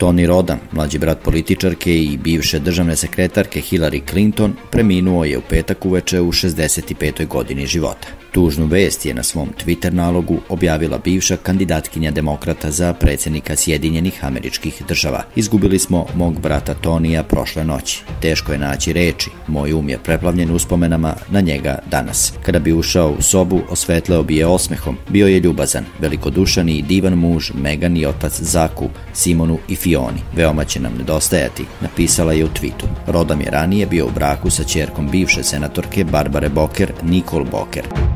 Tony Rodan, mlađi brat političarke i bivše državne sekretarke Hillary Clinton, preminuo je u petak uveče u 65. godini života. Tužnu vest je na svom Twitter nalogu objavila bivša kandidatkinja demokrata za predsjednika Sjedinjenih američkih država. Izgubili smo mog brata Tonija prošle noći. Teško je naći reči, moj um je preplavljen uspomenama na njega danas. Kada bi ušao u sobu, osvetleo bi je osmehom. Bio je ljubazan, velikodušan i divan muž Megan i otac Zaku, Simonu i Fioni. Veoma će nam nedostajati, napisala je u tweetu. Rodam je ranije bio u braku sa čerkom bivše senatorke Barbare Boker, Nicole Boker.